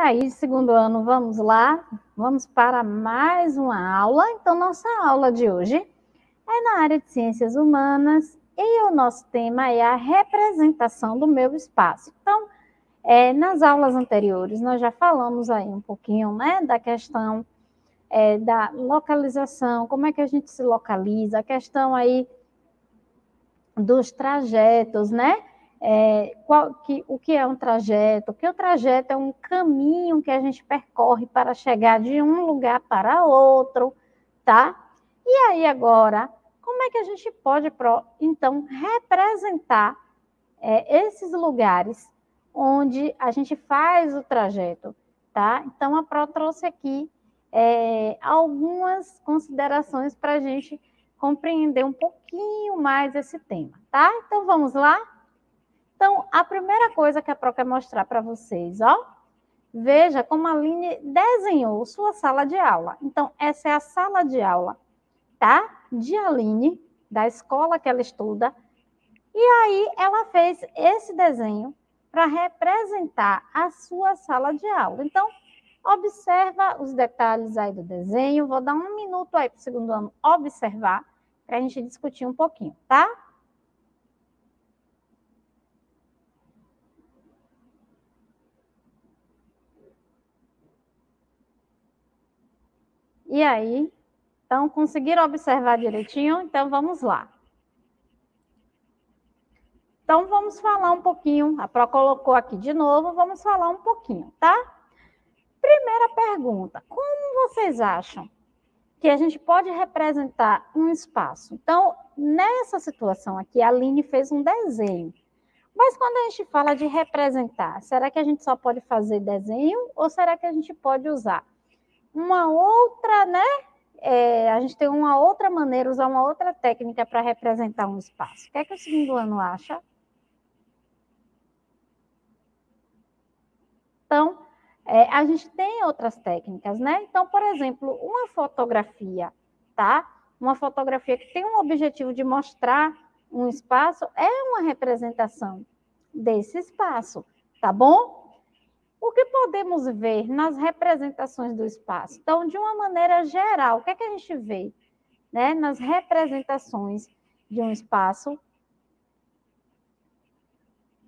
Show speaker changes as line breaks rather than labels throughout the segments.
aí, segundo ano, vamos lá, vamos para mais uma aula. Então, nossa aula de hoje é na área de ciências humanas e o nosso tema é a representação do meu espaço. Então, é, nas aulas anteriores, nós já falamos aí um pouquinho né, da questão é, da localização, como é que a gente se localiza, a questão aí dos trajetos, né? É, qual, que, o que é um trajeto? Que o trajeto é um caminho que a gente percorre para chegar de um lugar para outro, tá? E aí agora, como é que a gente pode, então, representar é, esses lugares onde a gente faz o trajeto, tá? Então, a Pro trouxe aqui é, algumas considerações para a gente compreender um pouquinho mais esse tema, tá? Então, vamos lá? Então, a primeira coisa que a Pro quer mostrar para vocês, ó, veja como a Aline desenhou sua sala de aula. Então, essa é a sala de aula, tá? De Aline, da escola que ela estuda. E aí, ela fez esse desenho para representar a sua sala de aula. Então, observa os detalhes aí do desenho. Vou dar um minuto aí para o segundo ano observar, para a gente discutir um pouquinho, tá? E aí? Então, conseguiram observar direitinho? Então, vamos lá. Então, vamos falar um pouquinho. A Pro colocou aqui de novo, vamos falar um pouquinho, tá? Primeira pergunta: como vocês acham que a gente pode representar um espaço? Então, nessa situação aqui, a Aline fez um desenho. Mas quando a gente fala de representar, será que a gente só pode fazer desenho ou será que a gente pode usar uma outra, né? É, a gente tem uma outra maneira, usar uma outra técnica para representar um espaço. O que é que o segundo ano acha? Então, é, a gente tem outras técnicas, né? Então, por exemplo, uma fotografia, tá? Uma fotografia que tem um objetivo de mostrar um espaço é uma representação desse espaço, tá bom? O que podemos ver nas representações do espaço? Então, de uma maneira geral, o que é que a gente vê né, nas representações de um espaço?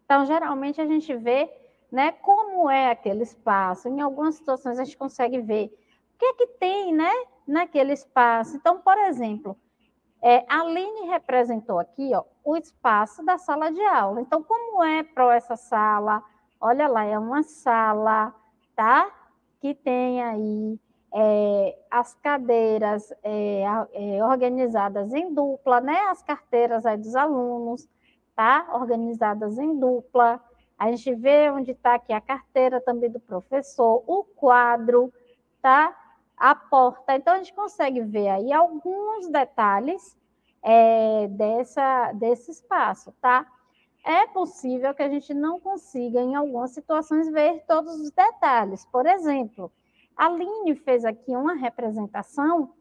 Então, geralmente a gente vê né, como é aquele espaço. Em algumas situações a gente consegue ver o que é que tem né, naquele espaço. Então, por exemplo, é, a Aline representou aqui ó, o espaço da sala de aula. Então, como é para essa sala? Olha lá, é uma sala, tá? Que tem aí é, as cadeiras é, é, organizadas em dupla, né? As carteiras aí dos alunos, tá? Organizadas em dupla. A gente vê onde está aqui a carteira também do professor, o quadro, tá? A porta. Então, a gente consegue ver aí alguns detalhes é, dessa, desse espaço, tá? É possível que a gente não consiga, em algumas situações, ver todos os detalhes. Por exemplo, a Aline fez aqui uma representação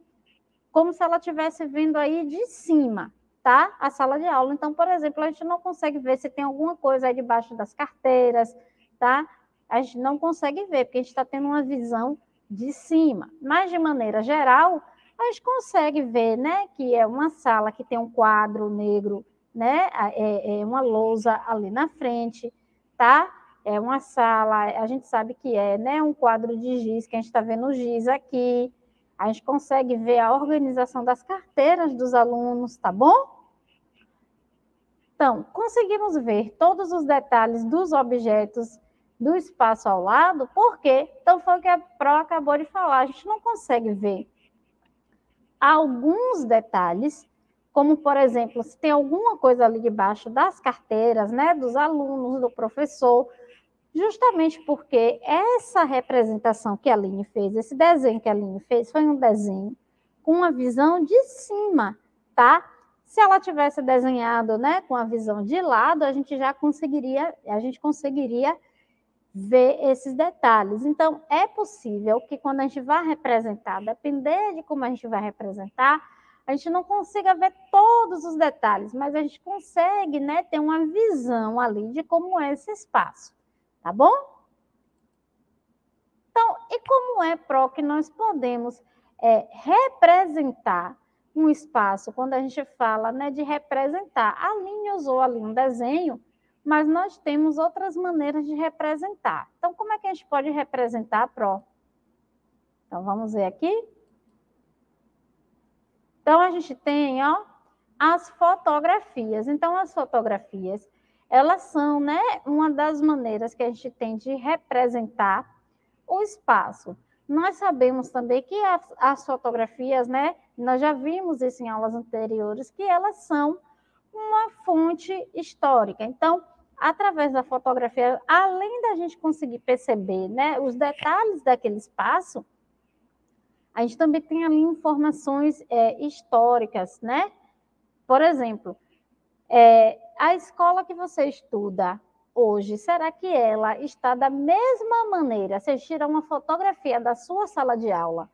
como se ela estivesse vendo aí de cima, tá? A sala de aula. Então, por exemplo, a gente não consegue ver se tem alguma coisa aí debaixo das carteiras, tá? A gente não consegue ver, porque a gente está tendo uma visão de cima. Mas, de maneira geral, a gente consegue ver, né, que é uma sala que tem um quadro negro né? É, é uma lousa ali na frente, tá? É uma sala, a gente sabe que é, né? Um quadro de giz, que a gente está vendo o giz aqui. A gente consegue ver a organização das carteiras dos alunos, tá bom? Então, conseguimos ver todos os detalhes dos objetos do espaço ao lado, por quê? Então, foi o que a Pro acabou de falar, a gente não consegue ver alguns detalhes como, por exemplo, se tem alguma coisa ali debaixo das carteiras, né, dos alunos, do professor, justamente porque essa representação que a Aline fez, esse desenho que a Aline fez, foi um desenho com uma visão de cima, tá? Se ela tivesse desenhado, né, com a visão de lado, a gente já conseguiria, a gente conseguiria ver esses detalhes. Então, é possível que quando a gente vai representar, depender de como a gente vai representar, a gente não consiga ver todos os detalhes, mas a gente consegue né, ter uma visão ali de como é esse espaço, tá bom? Então, e como é, Pro, que nós podemos é, representar um espaço, quando a gente fala né, de representar? A Aline usou ali um desenho, mas nós temos outras maneiras de representar. Então, como é que a gente pode representar, Pro? Então, vamos ver aqui. Então, a gente tem, ó, as fotografias. Então, as fotografias, elas são, né, uma das maneiras que a gente tem de representar o espaço. Nós sabemos também que as, as fotografias, né, nós já vimos isso em aulas anteriores, que elas são uma fonte histórica. Então, através da fotografia, além da gente conseguir perceber né, os detalhes daquele espaço, a gente também tem ali informações é, históricas, né? Por exemplo, é, a escola que você estuda hoje, será que ela está da mesma maneira? Você tira uma fotografia da sua sala de aula,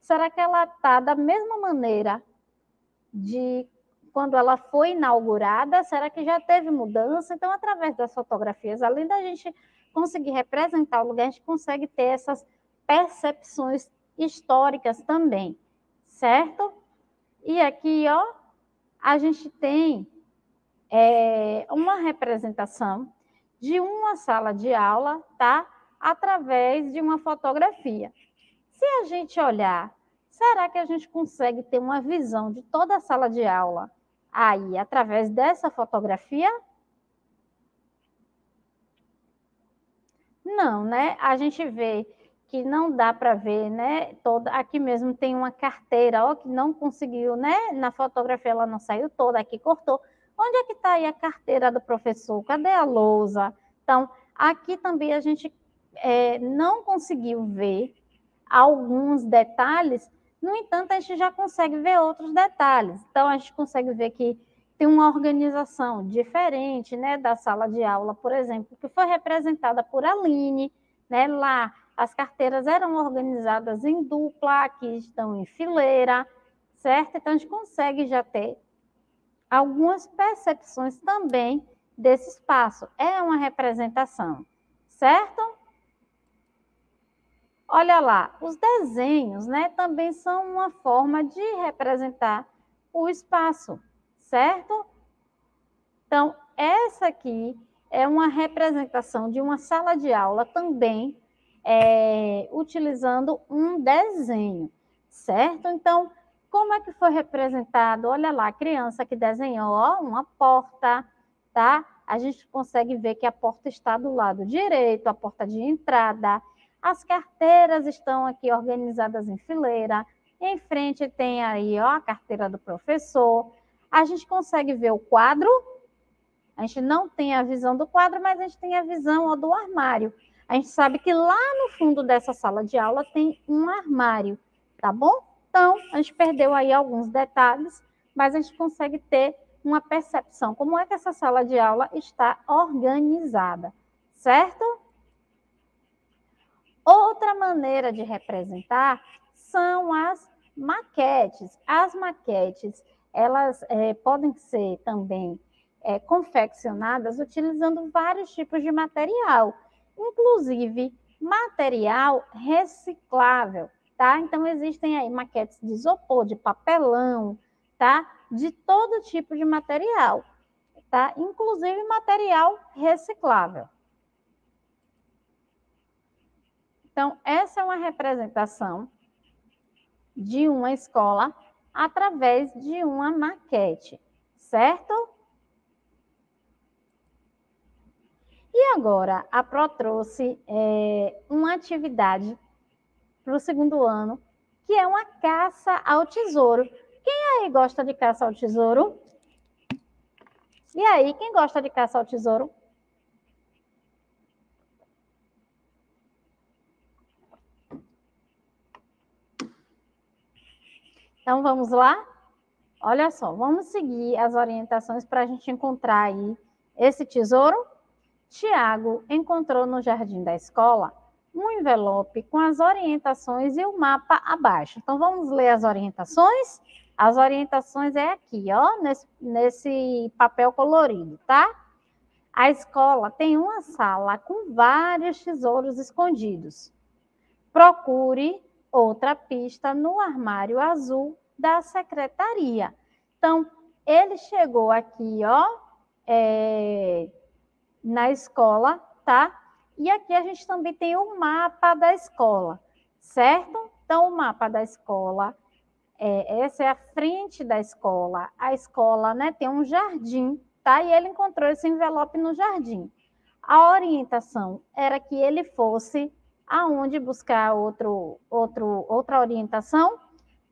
será que ela está da mesma maneira de quando ela foi inaugurada? Será que já teve mudança? Então, através das fotografias, além da gente conseguir representar o lugar, a gente consegue ter essas percepções históricas também, certo? E aqui, ó, a gente tem é, uma representação de uma sala de aula, tá? Através de uma fotografia. Se a gente olhar, será que a gente consegue ter uma visão de toda a sala de aula aí, através dessa fotografia? Não, né? A gente vê que não dá para ver, né? Toda aqui mesmo tem uma carteira, ó, que não conseguiu, né? Na fotografia ela não saiu toda, aqui cortou. Onde é que está aí a carteira do professor? Cadê a lousa? Então, aqui também a gente é, não conseguiu ver alguns detalhes, no entanto, a gente já consegue ver outros detalhes. Então, a gente consegue ver que tem uma organização diferente, né, da sala de aula, por exemplo, que foi representada por Aline, né, lá as carteiras eram organizadas em dupla, aqui estão em fileira, certo? Então, a gente consegue já ter algumas percepções também desse espaço. É uma representação, certo? Olha lá, os desenhos, né, também são uma forma de representar o espaço, certo? Então, essa aqui é uma representação de uma sala de aula também é, utilizando um desenho, certo? Então, como é que foi representado? Olha lá, a criança que desenhou ó, uma porta, tá? A gente consegue ver que a porta está do lado direito, a porta de entrada. As carteiras estão aqui organizadas em fileira. Em frente tem aí ó, a carteira do professor. A gente consegue ver o quadro. A gente não tem a visão do quadro, mas a gente tem a visão ó, do armário. A gente sabe que lá no fundo dessa sala de aula tem um armário, tá bom? Então, a gente perdeu aí alguns detalhes, mas a gente consegue ter uma percepção como é que essa sala de aula está organizada, certo? Outra maneira de representar são as maquetes. As maquetes, elas é, podem ser também é, confeccionadas utilizando vários tipos de material inclusive material reciclável, tá? Então existem aí maquetes de isopor, de papelão, tá? De todo tipo de material, tá? Inclusive material reciclável. Então, essa é uma representação de uma escola através de uma maquete, certo? E agora, a Pro trouxe é, uma atividade para o segundo ano, que é uma caça ao tesouro. Quem aí gosta de caça ao tesouro? E aí, quem gosta de caça ao tesouro? Então, vamos lá? Olha só, vamos seguir as orientações para a gente encontrar aí esse tesouro. Tiago encontrou no jardim da escola um envelope com as orientações e o mapa abaixo. Então, vamos ler as orientações? As orientações é aqui, ó, nesse, nesse papel colorido, tá? A escola tem uma sala com vários tesouros escondidos. procure outra pista no armário azul da secretaria. Então, ele chegou aqui, ó, é, na escola, tá? E aqui a gente também tem o mapa da escola, certo? Então, o mapa da escola, é, essa é a frente da escola. A escola, né, tem um jardim, tá? E ele encontrou esse envelope no jardim. A orientação era que ele fosse aonde buscar outro, outro, outra orientação?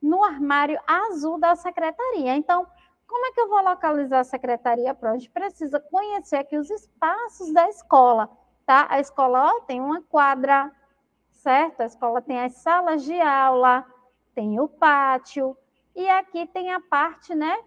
No armário azul da secretaria. Então, como é que eu vou localizar a secretaria Pro? A gente precisa conhecer aqui os espaços da escola, tá? A escola ó, tem uma quadra, certo? A escola tem as salas de aula, tem o pátio, e aqui tem a parte, né,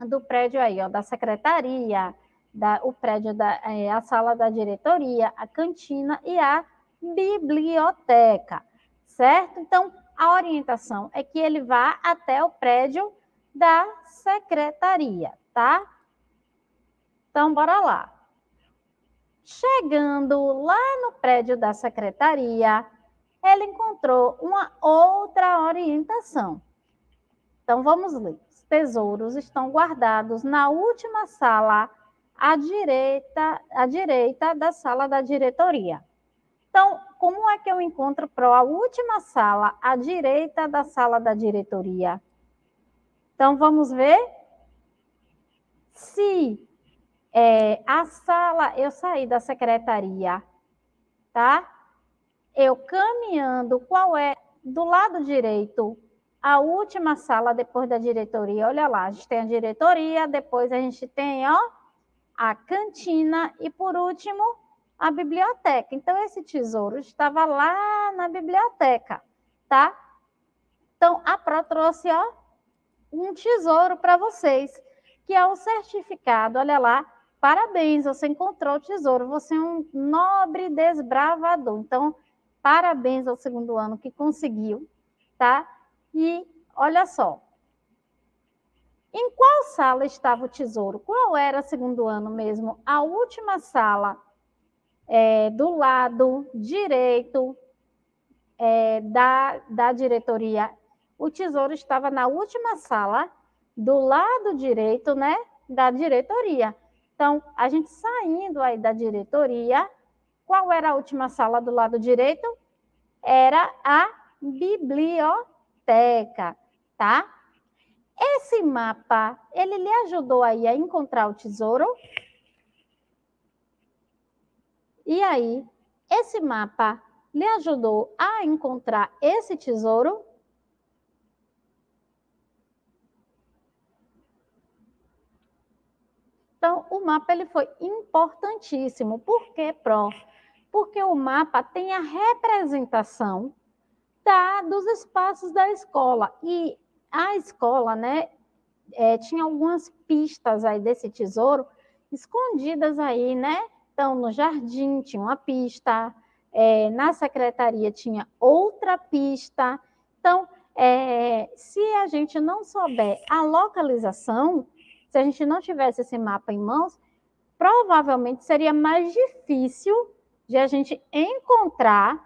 do prédio aí, ó, da secretaria, da, o prédio da é, a sala da diretoria, a cantina e a biblioteca, certo? Então, a orientação é que ele vá até o prédio da secretaria, tá? Então, bora lá. Chegando lá no prédio da secretaria, ele encontrou uma outra orientação. Então, vamos ler. Os tesouros estão guardados na última sala à direita, à direita da sala da diretoria. Então, como é que eu encontro para a última sala à direita da sala da diretoria? Então, vamos ver se é, a sala, eu saí da secretaria, tá? Eu caminhando, qual é, do lado direito, a última sala depois da diretoria, olha lá, a gente tem a diretoria, depois a gente tem, ó, a cantina e, por último, a biblioteca. Então, esse tesouro estava lá na biblioteca, tá? Então, a Pro trouxe, ó, um tesouro para vocês, que é o certificado, olha lá, parabéns, você encontrou o tesouro, você é um nobre desbravador. Então, parabéns ao segundo ano que conseguiu, tá? E olha só, em qual sala estava o tesouro? Qual era o segundo ano mesmo? A última sala é, do lado direito é, da, da diretoria. O tesouro estava na última sala, do lado direito, né, da diretoria. Então, a gente saindo aí da diretoria, qual era a última sala do lado direito? Era a biblioteca, tá? Esse mapa, ele lhe ajudou aí a encontrar o tesouro? E aí, esse mapa lhe ajudou a encontrar esse tesouro? Então, o mapa ele foi importantíssimo. Por que, Pro? Porque o mapa tem a representação da, dos espaços da escola. E a escola, né, é, tinha algumas pistas aí desse tesouro escondidas aí, né? Então, no jardim tinha uma pista, é, na secretaria tinha outra pista. Então, é, se a gente não souber a localização, se a gente não tivesse esse mapa em mãos, provavelmente seria mais difícil de a gente encontrar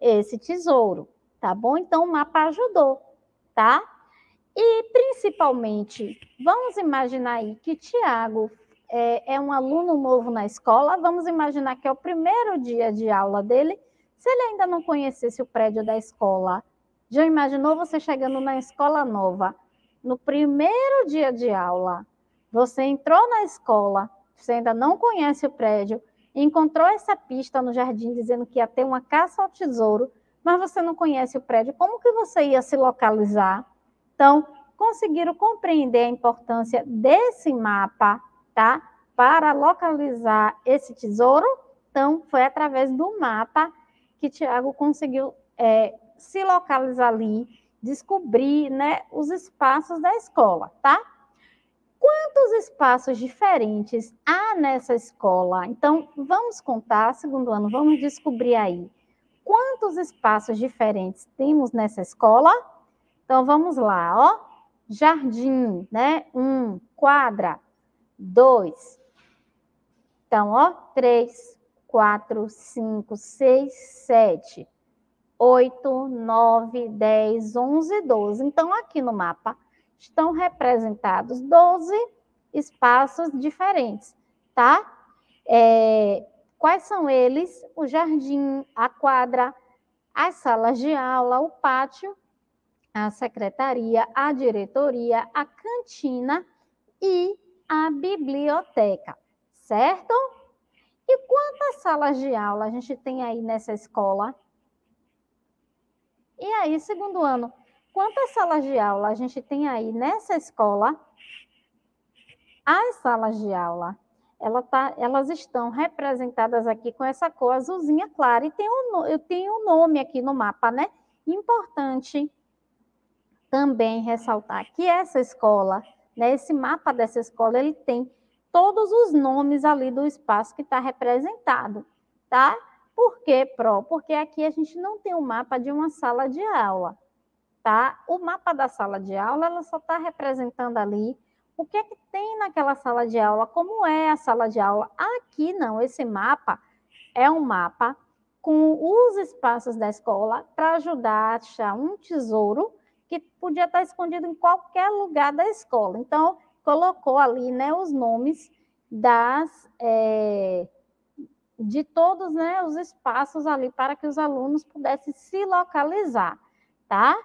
esse tesouro, tá bom? Então, o mapa ajudou, tá? E, principalmente, vamos imaginar aí que Tiago é, é, um aluno novo na escola, vamos imaginar que é o primeiro dia de aula dele, se ele ainda não conhecesse o prédio da escola, já imaginou você chegando na escola nova, no primeiro dia de aula, você entrou na escola, você ainda não conhece o prédio, encontrou essa pista no jardim dizendo que ia ter uma caça ao tesouro, mas você não conhece o prédio, como que você ia se localizar? Então, conseguiram compreender a importância desse mapa, tá? Para localizar esse tesouro. Então, foi através do mapa que Tiago conseguiu é, se localizar ali, descobrir né, os espaços da escola, tá? Quantos espaços diferentes há nessa escola? Então, vamos contar, segundo ano, vamos descobrir aí. Quantos espaços diferentes temos nessa escola? Então, vamos lá, ó. Jardim, né? Um, quadra, dois. Então, ó, três, quatro, cinco, seis, sete, 8, 9, 10, 11, 12. Então, aqui no mapa estão representados 12 espaços diferentes, tá? É, quais são eles? O jardim, a quadra, as salas de aula, o pátio, a secretaria, a diretoria, a cantina e a biblioteca, certo? E quantas salas de aula a gente tem aí nessa escola? E aí, segundo ano, quantas salas de aula a gente tem aí nessa escola? As salas de aula, ela tá, elas estão representadas aqui com essa cor azulzinha clara. E tem um, eu tenho um nome aqui no mapa, né? Importante também ressaltar que essa escola, né, esse mapa dessa escola, ele tem todos os nomes ali do espaço que está representado, tá? Por que, Pro? Porque aqui a gente não tem um mapa de uma sala de aula, tá? O mapa da sala de aula, ela só está representando ali o que é que tem naquela sala de aula, como é a sala de aula. Aqui não, esse mapa é um mapa com os espaços da escola para ajudar a achar um tesouro que podia estar escondido em qualquer lugar da escola. Então, colocou ali né, os nomes das... É, de todos né, os espaços ali para que os alunos pudessem se localizar, tá?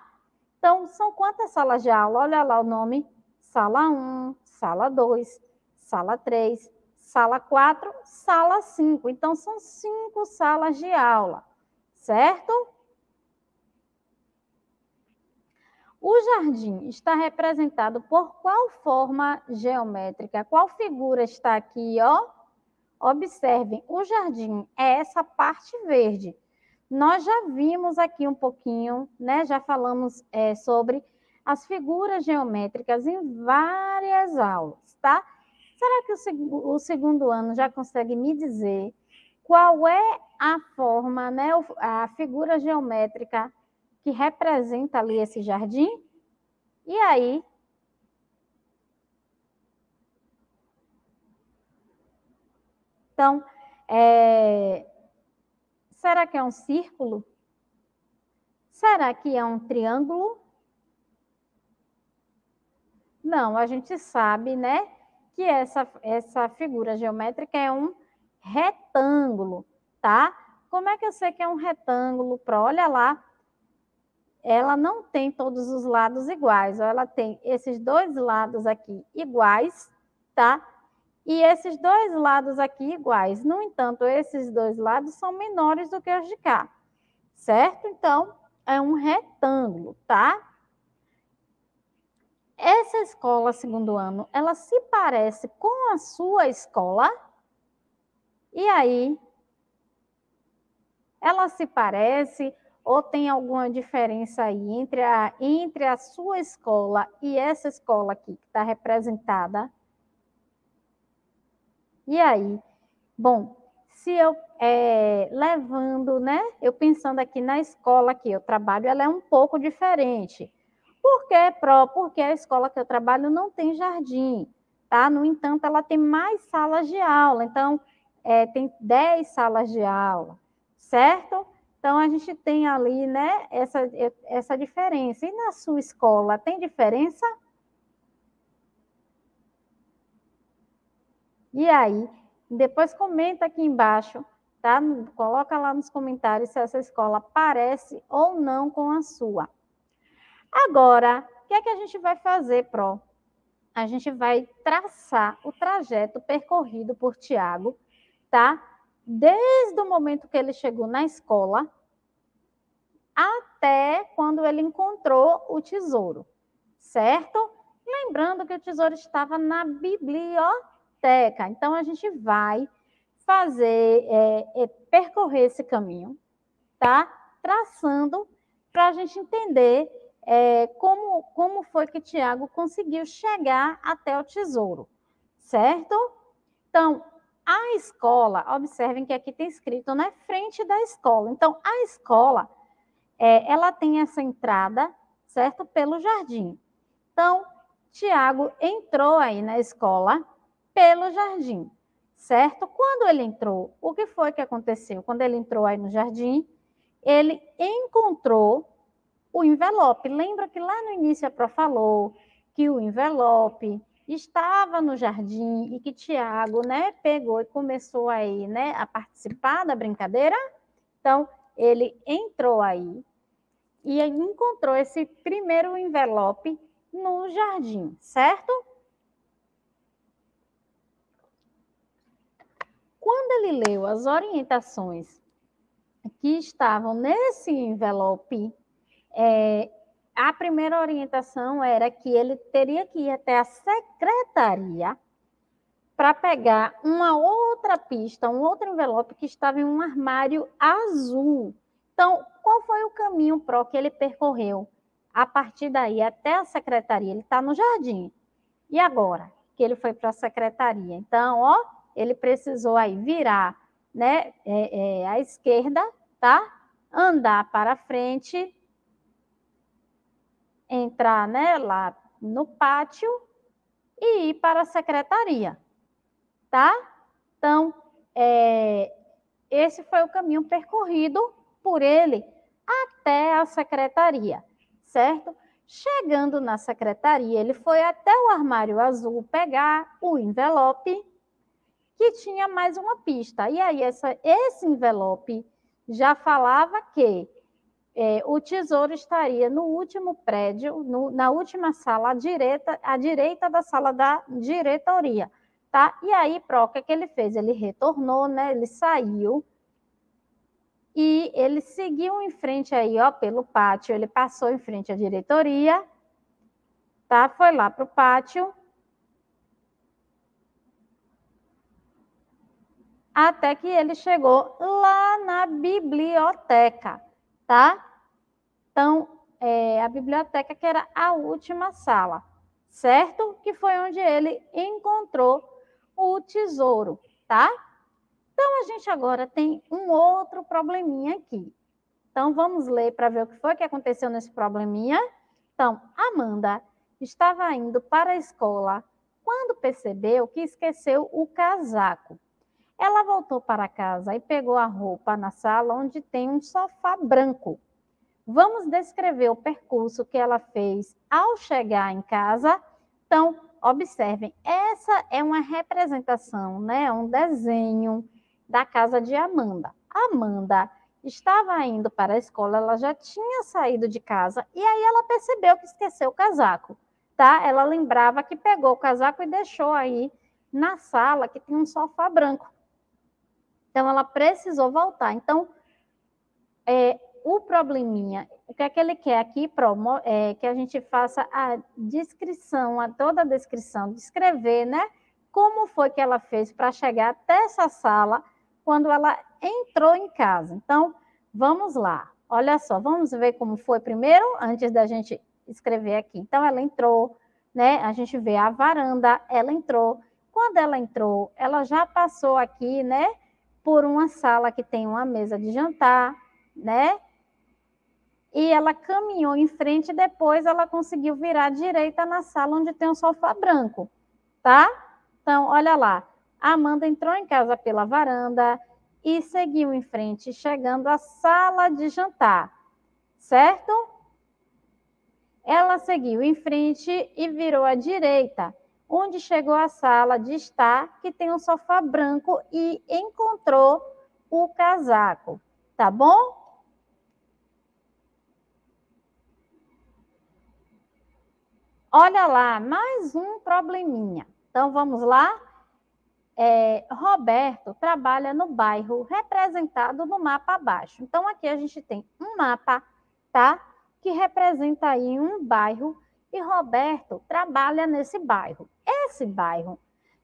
Então, são quantas salas de aula? Olha lá o nome, sala 1, sala 2, sala 3, sala 4, sala 5. Então, são cinco salas de aula, certo? O jardim está representado por qual forma geométrica? Qual figura está aqui, ó? Observem, o jardim é essa parte verde. Nós já vimos aqui um pouquinho, né? Já falamos é, sobre as figuras geométricas em várias aulas, tá? Será que o, seg o segundo ano já consegue me dizer qual é a forma, né? A figura geométrica que representa ali esse jardim? E aí, Então, é... será que é um círculo? Será que é um triângulo? Não, a gente sabe, né, que essa, essa figura geométrica é um retângulo, tá? Como é que eu sei que é um retângulo? Pro? Olha lá, ela não tem todos os lados iguais, ela tem esses dois lados aqui iguais, tá? E esses dois lados aqui iguais. No entanto, esses dois lados são menores do que os de cá. Certo? Então, é um retângulo, tá? Essa escola segundo ano, ela se parece com a sua escola? E aí? Ela se parece ou tem alguma diferença aí entre a, entre a sua escola e essa escola aqui que está representada? E aí? Bom, se eu é, levando, né? Eu pensando aqui na escola que eu trabalho, ela é um pouco diferente. Por que, Pro? Porque a escola que eu trabalho não tem jardim, tá? No entanto, ela tem mais salas de aula. Então, é, tem 10 salas de aula, certo? Então, a gente tem ali, né, essa, essa diferença. E na sua escola, tem diferença? E aí, depois comenta aqui embaixo, tá? Coloca lá nos comentários se essa escola parece ou não com a sua. Agora, o que é que a gente vai fazer, Pro? A gente vai traçar o trajeto percorrido por Tiago, tá? Desde o momento que ele chegou na escola até quando ele encontrou o tesouro, certo? Lembrando que o tesouro estava na biblioteca Então, a gente vai fazer, é, é, percorrer esse caminho, tá? Traçando para a gente entender é, como, como foi que Tiago conseguiu chegar até o tesouro, certo? Então, a escola, observem que aqui tem escrito, né? Frente da escola. Então, a escola, é, ela tem essa entrada, certo? Pelo jardim. Então, Tiago entrou aí na escola, pelo jardim, certo? Quando ele entrou, o que foi que aconteceu? Quando ele entrou aí no jardim, ele encontrou o envelope. Lembra que lá no início a Pro falou que o envelope estava no jardim e que Tiago, né, pegou e começou aí, né, a participar da brincadeira? Então, ele entrou aí e encontrou esse primeiro envelope no jardim, certo? Quando ele leu as orientações que estavam nesse envelope, é, a primeira orientação era que ele teria que ir até a secretaria para pegar uma outra pista, um outro envelope que estava em um armário azul. Então, qual foi o caminho pró que ele percorreu? A partir daí até a secretaria, ele está no jardim. E agora que ele foi para a secretaria? Então, ó, ele precisou aí virar, né, é, é, à esquerda, tá? Andar para frente, entrar, né, lá no pátio e ir para a secretaria, tá? Então, é, esse foi o caminho percorrido por ele até a secretaria, certo? Chegando na secretaria, ele foi até o armário azul pegar o envelope que tinha mais uma pista. E aí, essa, esse envelope já falava que é, o tesouro estaria no último prédio, no, na última sala à direita, à direita da sala da diretoria. Tá? E aí, Pro, o que, é que ele fez? Ele retornou, né? ele saiu e ele seguiu em frente aí, ó, pelo pátio, ele passou em frente à diretoria, tá? Foi lá para o pátio, até que ele chegou lá na biblioteca, tá? Então, é, a biblioteca que era a última sala, certo? Que foi onde ele encontrou o tesouro, tá? Então, a gente agora tem um outro probleminha aqui. Então, vamos ler para ver o que foi que aconteceu nesse probleminha. Então, Amanda estava indo para a escola quando percebeu que esqueceu o casaco. Ela voltou para casa e pegou a roupa na sala onde tem um sofá branco. Vamos descrever o percurso que ela fez ao chegar em casa. Então, observem, essa é uma representação, né? Um desenho da casa de Amanda. Amanda estava indo para a escola, ela já tinha saído de casa e aí ela percebeu que esqueceu o casaco, tá? Ela lembrava que pegou o casaco e deixou aí na sala que tem um sofá branco. Então, ela precisou voltar. Então, é, o probleminha, o que é que ele quer aqui, promo, é que a gente faça a descrição, a toda a descrição, descrever, né? Como foi que ela fez para chegar até essa sala quando ela entrou em casa. Então, vamos lá. Olha só, vamos ver como foi primeiro, antes da gente escrever aqui. Então, ela entrou, né? A gente vê a varanda, ela entrou. Quando ela entrou, ela já passou aqui, né? Por uma sala que tem uma mesa de jantar, né? E ela caminhou em frente e depois ela conseguiu virar à direita na sala onde tem um sofá branco, tá? Então, olha lá. A Amanda entrou em casa pela varanda e seguiu em frente, chegando à sala de jantar, certo? Ela seguiu em frente e virou à direita onde chegou à sala de estar, que tem um sofá branco, e encontrou o casaco. Tá bom? Olha lá, mais um probleminha. Então, vamos lá? É, Roberto trabalha no bairro representado no mapa abaixo. Então, aqui a gente tem um mapa, tá? Que representa aí um bairro e Roberto trabalha nesse bairro. Esse bairro,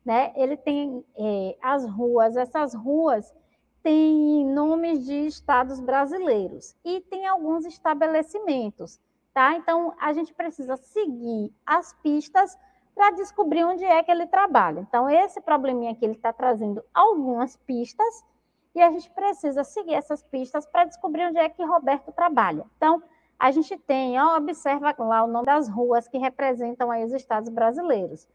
né, ele tem é, as ruas, essas ruas têm nomes de estados brasileiros e tem alguns estabelecimentos, tá? Então, a gente precisa seguir as pistas para descobrir onde é que ele trabalha. Então, esse probleminha aqui, ele está trazendo algumas pistas e a gente precisa seguir essas pistas para descobrir onde é que Roberto trabalha. Então, a gente tem, ó, observa lá o nome das ruas que representam aí os estados brasileiros.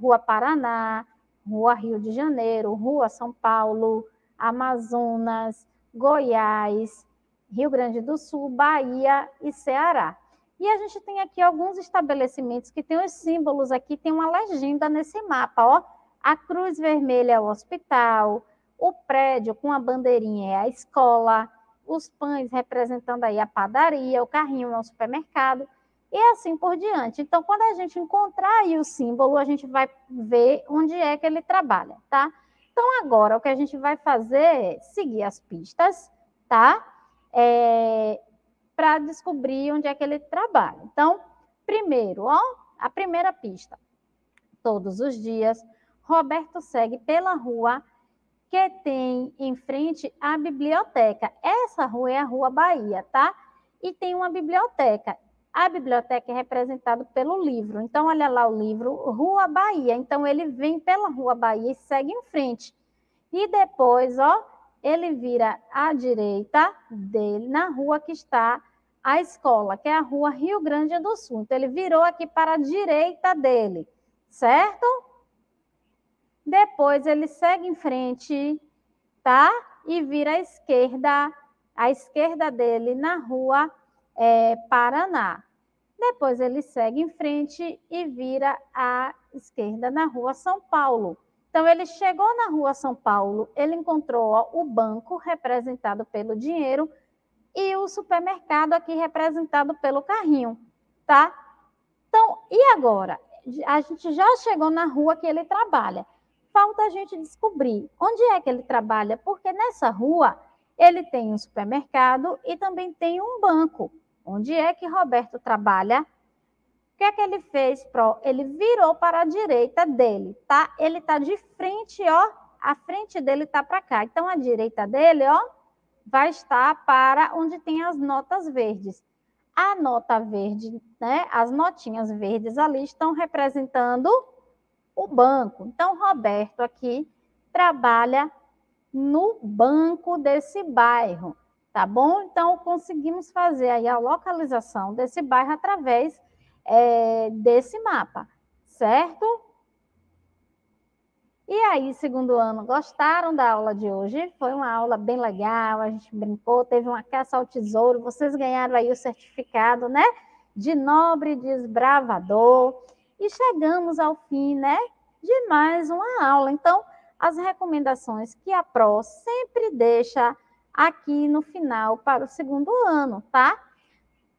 Rua Paraná, Rua Rio de Janeiro, Rua São Paulo, Amazonas, Goiás, Rio Grande do Sul, Bahia e Ceará. E a gente tem aqui alguns estabelecimentos que tem os símbolos aqui, tem uma legenda nesse mapa, ó. A cruz vermelha é o hospital, o prédio com a bandeirinha é a escola, os pães representando aí a padaria, o carrinho o supermercado, e assim por diante. Então, quando a gente encontrar aí o símbolo, a gente vai ver onde é que ele trabalha, tá? Então, agora, o que a gente vai fazer é seguir as pistas, tá? É, Para descobrir onde é que ele trabalha. Então, primeiro, ó, a primeira pista. Todos os dias, Roberto segue pela rua que tem em frente a biblioteca. Essa rua é a Rua Bahia, tá? E tem uma biblioteca. A biblioteca é representada pelo livro. Então, olha lá o livro Rua Bahia. Então, ele vem pela Rua Bahia e segue em frente. E depois, ó, ele vira à direita dele, na rua que está a escola, que é a Rua Rio Grande do Sul. Então, ele virou aqui para a direita dele, certo? Depois ele segue em frente, tá? E vira à esquerda, à esquerda dele, na rua é, Paraná. Depois ele segue em frente e vira à esquerda na rua São Paulo. Então ele chegou na rua São Paulo, ele encontrou ó, o banco representado pelo dinheiro e o supermercado aqui representado pelo carrinho, tá? Então, e agora? A gente já chegou na rua que ele trabalha falta a gente descobrir onde é que ele trabalha, porque nessa rua ele tem um supermercado e também tem um banco. Onde é que Roberto trabalha? O que é que ele fez, Pro? Ele virou para a direita dele, tá? Ele tá de frente, ó, a frente dele tá para cá. Então a direita dele, ó, vai estar para onde tem as notas verdes. A nota verde, né? As notinhas verdes ali estão representando o banco. Então, Roberto aqui trabalha no banco desse bairro, tá bom? Então, conseguimos fazer aí a localização desse bairro através é, desse mapa, certo? E aí, segundo ano, gostaram da aula de hoje? Foi uma aula bem legal, a gente brincou, teve uma caça ao tesouro, vocês ganharam aí o certificado, né? De nobre desbravador. E chegamos ao fim, né, de mais uma aula. Então, as recomendações que a PRO sempre deixa aqui no final para o segundo ano, tá?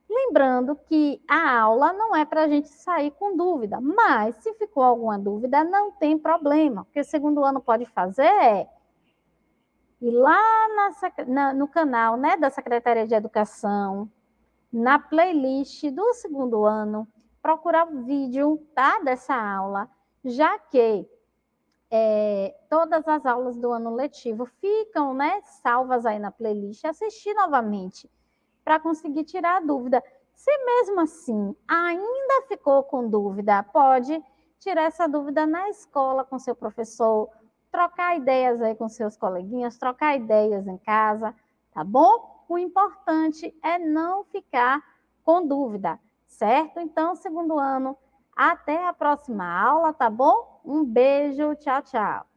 Lembrando que a aula não é para a gente sair com dúvida, mas se ficou alguma dúvida, não tem problema. O que o segundo ano pode fazer é ir lá na, na, no canal né, da Secretaria de Educação, na playlist do segundo ano, procurar o vídeo tá, dessa aula, já que é, todas as aulas do ano letivo ficam né, salvas aí na playlist, assistir novamente para conseguir tirar a dúvida. Se mesmo assim ainda ficou com dúvida, pode tirar essa dúvida na escola com seu professor, trocar ideias aí com seus coleguinhas, trocar ideias em casa, tá bom? O importante é não ficar com dúvida certo? Então, segundo ano, até a próxima aula, tá bom? Um beijo, tchau, tchau.